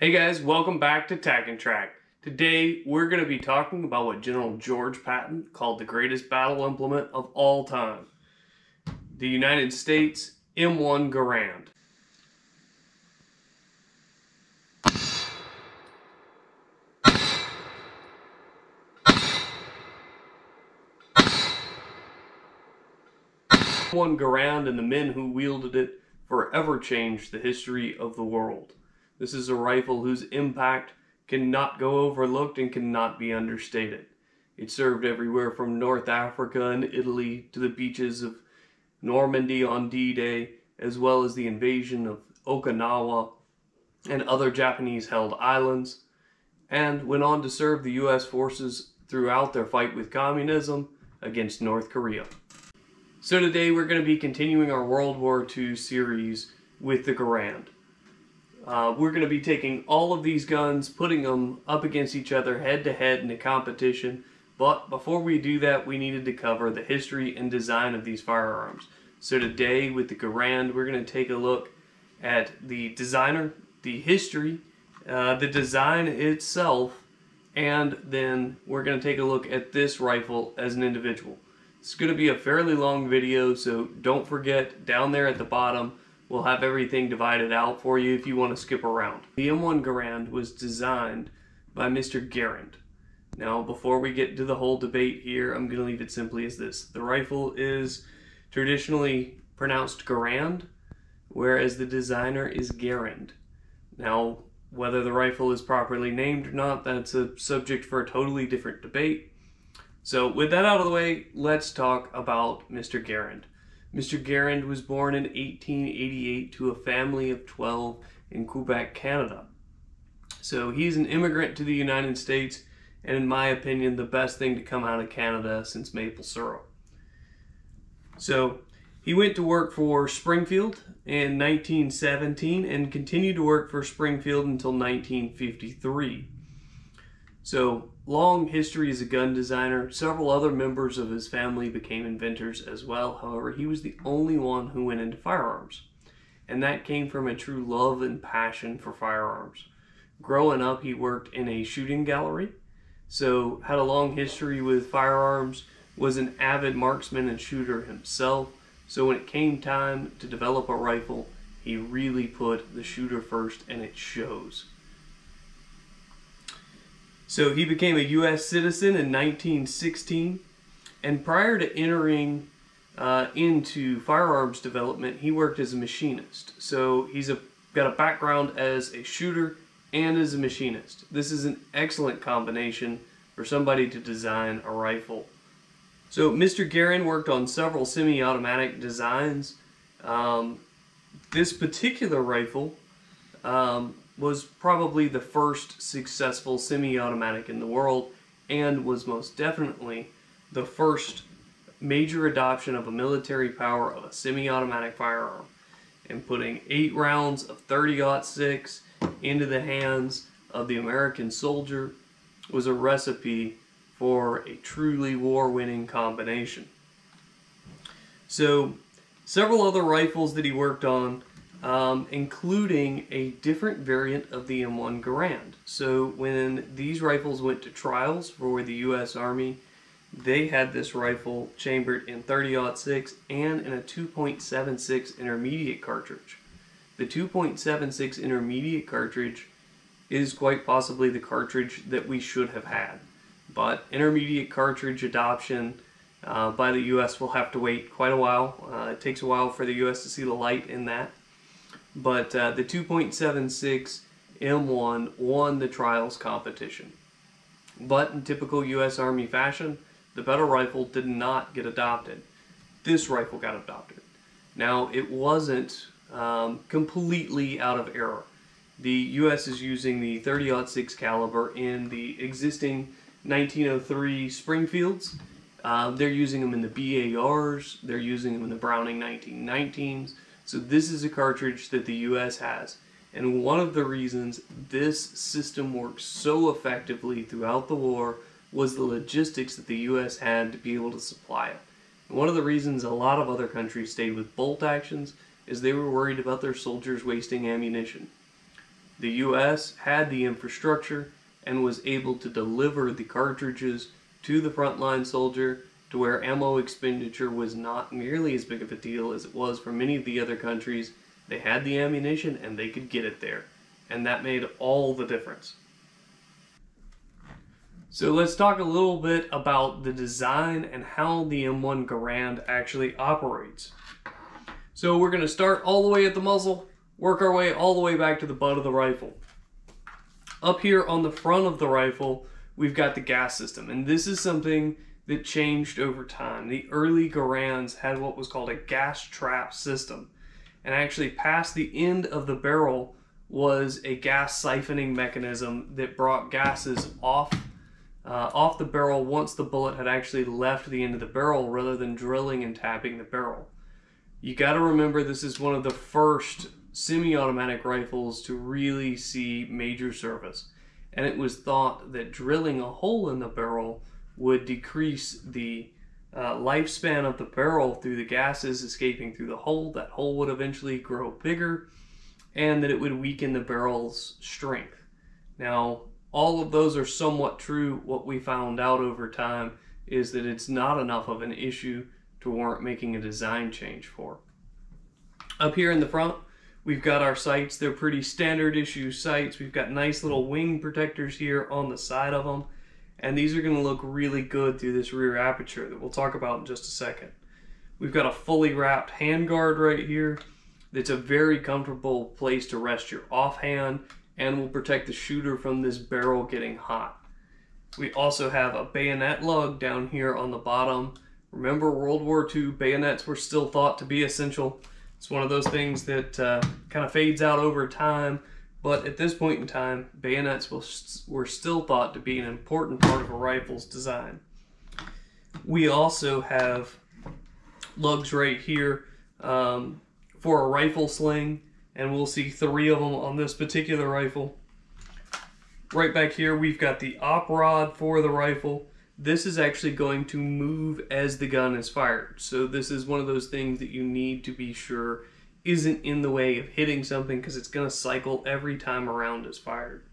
Hey guys, welcome back to TacNTrack. Today we're going to be talking about what General George Patton called the greatest battle implement of all time. The United States M1 Garand. M1 Garand and the men who wielded it forever changed the history of the world. This is a rifle whose impact cannot go overlooked and cannot be understated. It served everywhere from North Africa and Italy to the beaches of Normandy on D-Day, as well as the invasion of Okinawa and other Japanese-held islands, and went on to serve the U.S. forces throughout their fight with communism against North Korea. So today we're going to be continuing our World War II series with the Garand. Uh, we're going to be taking all of these guns, putting them up against each other head to head in a competition. But before we do that, we needed to cover the history and design of these firearms. So today with the Garand, we're going to take a look at the designer, the history, uh, the design itself, and then we're going to take a look at this rifle as an individual. It's going to be a fairly long video, so don't forget down there at the bottom We'll have everything divided out for you if you want to skip around. The M1 Garand was designed by Mr. Garand. Now, before we get to the whole debate here, I'm going to leave it simply as this. The rifle is traditionally pronounced Garand, whereas the designer is Garand. Now, whether the rifle is properly named or not, that's a subject for a totally different debate. So with that out of the way, let's talk about Mr. Garand. Mr. Garand was born in 1888 to a family of 12 in Quebec, Canada. So he's an immigrant to the United States, and in my opinion, the best thing to come out of Canada since maple syrup. So he went to work for Springfield in 1917 and continued to work for Springfield until 1953. So long history as a gun designer. Several other members of his family became inventors as well. However, he was the only one who went into firearms. And that came from a true love and passion for firearms. Growing up, he worked in a shooting gallery, so had a long history with firearms, was an avid marksman and shooter himself. So when it came time to develop a rifle, he really put the shooter first and it shows. So he became a U.S. citizen in 1916, and prior to entering uh, into firearms development, he worked as a machinist. So he's a, got a background as a shooter and as a machinist. This is an excellent combination for somebody to design a rifle. So Mr. Garand worked on several semi-automatic designs. Um, this particular rifle um, was probably the first successful semi-automatic in the world and was most definitely the first major adoption of a military power of a semi-automatic firearm and putting eight rounds of 30-06 into the hands of the American soldier was a recipe for a truly war-winning combination. So several other rifles that he worked on um, including a different variant of the M1 Garand. So when these rifles went to trials for the U.S. Army, they had this rifle chambered in 30-06 and in a 2.76 intermediate cartridge. The 2.76 intermediate cartridge is quite possibly the cartridge that we should have had. But intermediate cartridge adoption uh, by the U.S. will have to wait quite a while. Uh, it takes a while for the U.S. to see the light in that. But uh, the 2.76 M1 won the trials competition. But in typical U.S. Army fashion, the better rifle did not get adopted. This rifle got adopted. Now, it wasn't um, completely out of error. The U.S. is using the 30-06 caliber in the existing 1903 Springfields. Uh, they're using them in the BARs. They're using them in the Browning 1919s. So this is a cartridge that the US has. And one of the reasons this system worked so effectively throughout the war was the logistics that the US had to be able to supply it. And one of the reasons a lot of other countries stayed with bolt actions is they were worried about their soldiers wasting ammunition. The US had the infrastructure and was able to deliver the cartridges to the frontline soldier to where ammo expenditure was not nearly as big of a deal as it was for many of the other countries. They had the ammunition and they could get it there. And that made all the difference. So let's talk a little bit about the design and how the M1 Garand actually operates. So we're going to start all the way at the muzzle, work our way all the way back to the butt of the rifle. Up here on the front of the rifle, we've got the gas system, and this is something that changed over time. The early Garands had what was called a gas trap system, and actually past the end of the barrel was a gas siphoning mechanism that brought gases off uh, off the barrel once the bullet had actually left the end of the barrel rather than drilling and tapping the barrel. You got to remember this is one of the first semi-automatic rifles to really see major service and it was thought that drilling a hole in the barrel would decrease the uh, lifespan of the barrel through the gases escaping through the hole. That hole would eventually grow bigger and that it would weaken the barrel's strength. Now, all of those are somewhat true. What we found out over time is that it's not enough of an issue to warrant making a design change for. Up here in the front, we've got our sights. They're pretty standard issue sights. We've got nice little wing protectors here on the side of them. And these are going to look really good through this rear aperture that we'll talk about in just a second. We've got a fully wrapped handguard right here It's a very comfortable place to rest your offhand and will protect the shooter from this barrel getting hot. We also have a bayonet lug down here on the bottom. Remember World War II, bayonets were still thought to be essential. It's one of those things that uh, kind of fades out over time, but at this point in time, bayonets were still thought to be an important part of a rifle's design. We also have lugs right here um, for a rifle sling and we'll see three of them on this particular rifle. Right back here, we've got the op rod for the rifle. This is actually going to move as the gun is fired. So this is one of those things that you need to be sure isn't in the way of hitting something because it's going to cycle every time a round is fired.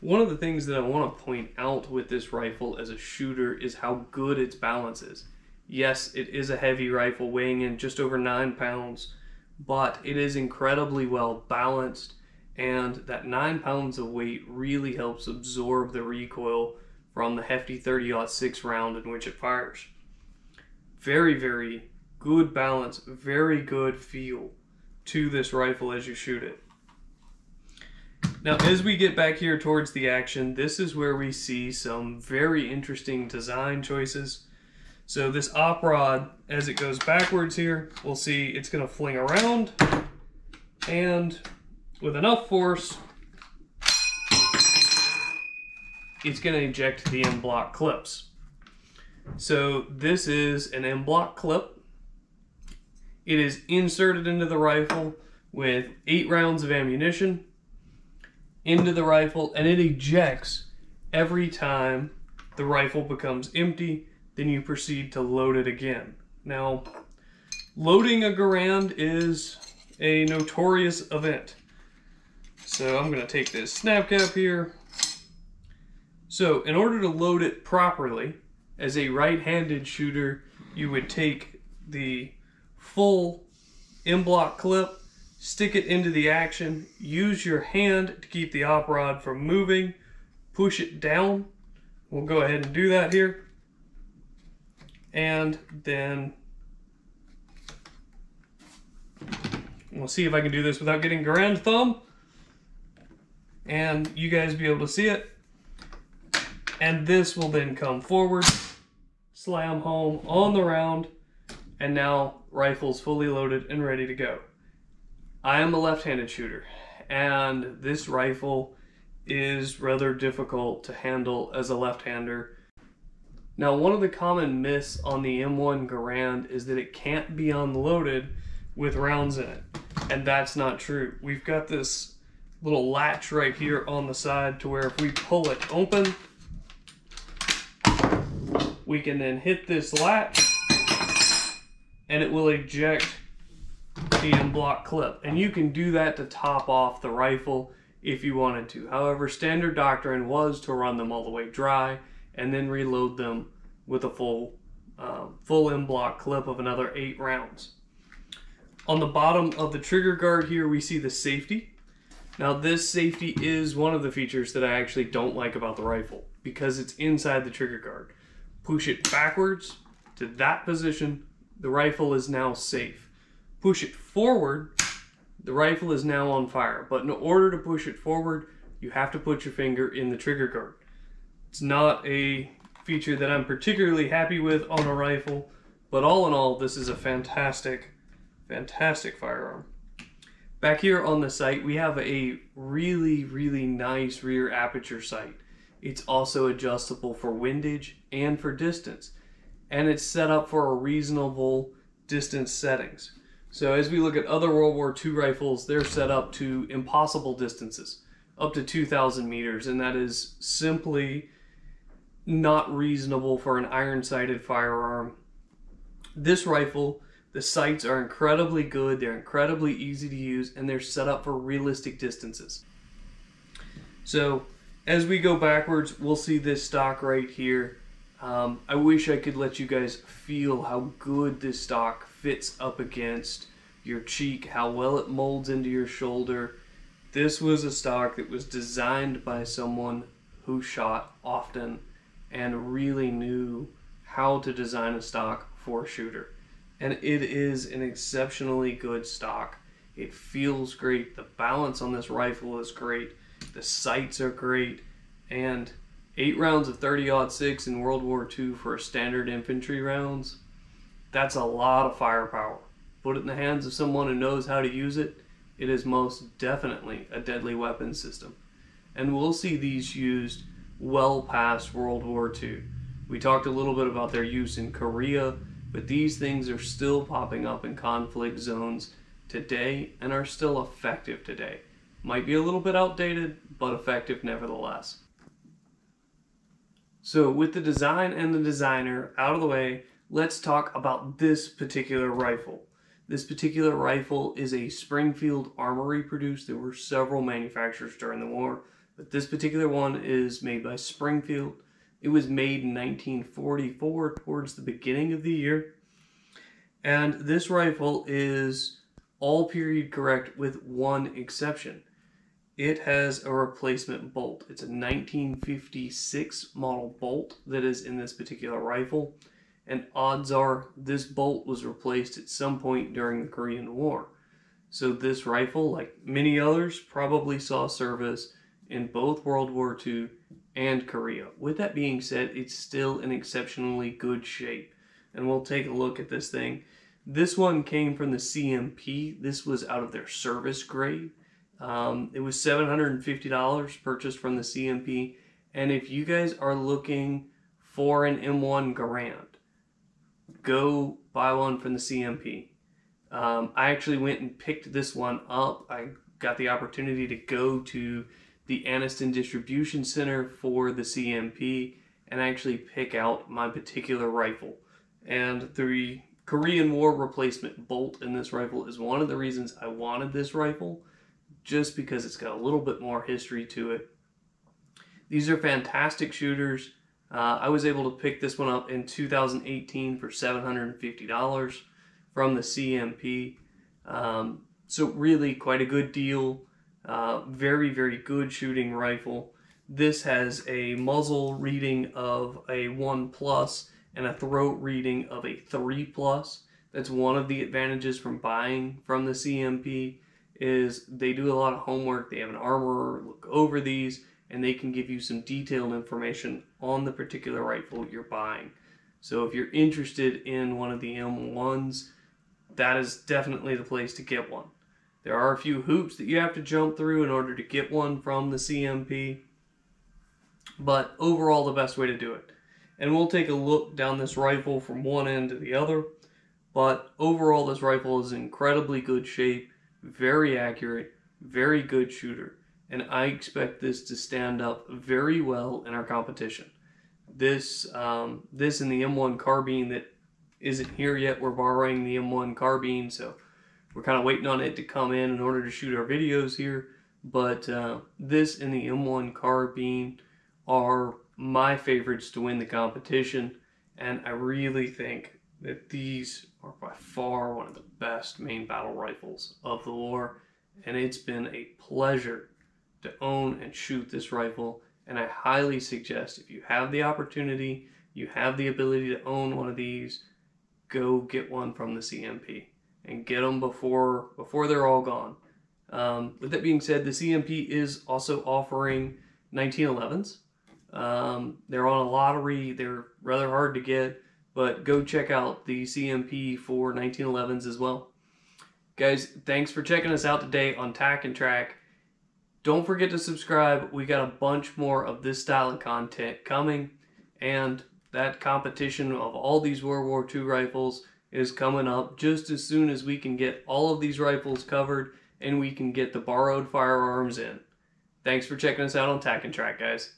One of the things that I want to point out with this rifle as a shooter is how good its balance is. Yes, it is a heavy rifle weighing in just over 9 pounds, but it is incredibly well balanced and that 9 pounds of weight really helps absorb the recoil from the hefty 30-06 round in which it fires. Very, very good balance, very good feel to this rifle as you shoot it. Now, as we get back here towards the action, this is where we see some very interesting design choices. So this op rod, as it goes backwards here, we'll see it's going to fling around and with enough force, it's going to eject the en-bloc clips. So this is an en-bloc clip. It is inserted into the rifle with eight rounds of ammunition into the rifle and it ejects every time the rifle becomes empty then you proceed to load it again. Now, loading a Garand is a notorious event. So I'm going to take this snap cap here. So in order to load it properly, as a right-handed shooter, you would take the full en-bloc clip, stick it into the action, use your hand to keep the op rod from moving, push it down. We'll go ahead and do that here. And then we'll see if I can do this without getting Garand thumb. And you guys be able to see it. And this will then come forward slam home on the round and now rifle's fully loaded and ready to go I am a left-handed shooter and this rifle is rather difficult to handle as a left-hander now, one of the common myths on the M1 Garand is that it can't be unloaded with rounds in it. And that's not true. We've got this little latch right here on the side to where if we pull it open, we can then hit this latch and it will eject the en-bloc clip. And you can do that to top off the rifle if you wanted to. However, standard doctrine was to run them all the way dry and then reload them with a full um, full en bloc clip of another eight rounds. On the bottom of the trigger guard here, we see the safety. Now this safety is one of the features that I actually don't like about the rifle because it's inside the trigger guard. Push it backwards to that position, the rifle is now safe. Push it forward, the rifle is now on fire. But in order to push it forward, you have to put your finger in the trigger guard. It's not a feature that I'm particularly happy with on a rifle, but all in all, this is a fantastic, fantastic firearm. Back here on the sight, we have a really, really nice rear aperture sight. It's also adjustable for windage and for distance, and it's set up for a reasonable distance settings. So as we look at other World War II rifles, they're set up to impossible distances, up to 2,000 meters, and that is simply not reasonable for an iron-sighted firearm. This rifle, the sights are incredibly good, they're incredibly easy to use, and they're set up for realistic distances. So as we go backwards, we'll see this stock right here. Um, I wish I could let you guys feel how good this stock fits up against your cheek, how well it molds into your shoulder. This was a stock that was designed by someone who shot often and really knew how to design a stock for a shooter. And it is an exceptionally good stock. It feels great. The balance on this rifle is great. The sights are great. And eight rounds of 30 6 in World War II for standard infantry rounds, that's a lot of firepower. Put it in the hands of someone who knows how to use it, it is most definitely a deadly weapon system. And we'll see these used well past World War II. We talked a little bit about their use in Korea, but these things are still popping up in conflict zones today and are still effective today. Might be a little bit outdated, but effective nevertheless. So, with the design and the designer out of the way, let's talk about this particular rifle. This particular rifle is a Springfield Armory produced. There were several manufacturers during the war, but this particular one is made by Springfield. It was made in 1944 towards the beginning of the year. And this rifle is all period correct with one exception. It has a replacement bolt. It's a 1956 model bolt that is in this particular rifle. And odds are this bolt was replaced at some point during the Korean War. So this rifle, like many others, probably saw service in both World War II and Korea. With that being said, it's still in exceptionally good shape. And we'll take a look at this thing. This one came from the CMP. This was out of their service grade. Um, it was $750 purchased from the CMP. And if you guys are looking for an M1 Garand, go buy one from the CMP. Um, I actually went and picked this one up. I got the opportunity to go to the Anniston Distribution Center for the CMP and actually pick out my particular rifle. And the Korean War replacement bolt in this rifle is one of the reasons I wanted this rifle, just because it's got a little bit more history to it. These are fantastic shooters. Uh, I was able to pick this one up in 2018 for $750 from the CMP. Um, so really quite a good deal. Uh, very, very good shooting rifle. This has a muzzle reading of a 1 plus and a throat reading of a 3 plus. That's one of the advantages from buying from the CMP is they do a lot of homework. They have an armorer look over these and they can give you some detailed information on the particular rifle you're buying. So if you're interested in one of the M1s, that is definitely the place to get one. There are a few hoops that you have to jump through in order to get one from the CMP, but overall the best way to do it. And we'll take a look down this rifle from one end to the other, but overall this rifle is in incredibly good shape, very accurate, very good shooter, and I expect this to stand up very well in our competition. This, um, this and the M1 carbine that isn't here yet, we're borrowing the M1 carbine, so we're kind of waiting on it to come in in order to shoot our videos here. but uh, this and the M1 carbine are my favorites to win the competition, and I really think that these are by far one of the best main battle rifles of the war, and it's been a pleasure to own and shoot this rifle. And I highly suggest if you have the opportunity, you have the ability to own one of these, go get one from the CMP and get them before before they're all gone. Um, with that being said, the CMP is also offering 1911s. Um, they're on a lottery. They're rather hard to get, but go check out the CMP for 1911s as well. Guys, thanks for checking us out today on TacNTrack. Don't forget to subscribe. We got a bunch more of this style of content coming, and that competition of all these World War II rifles is coming up just as soon as we can get all of these rifles covered and we can get the borrowed firearms in. Thanks for checking us out on TacNTrack, guys.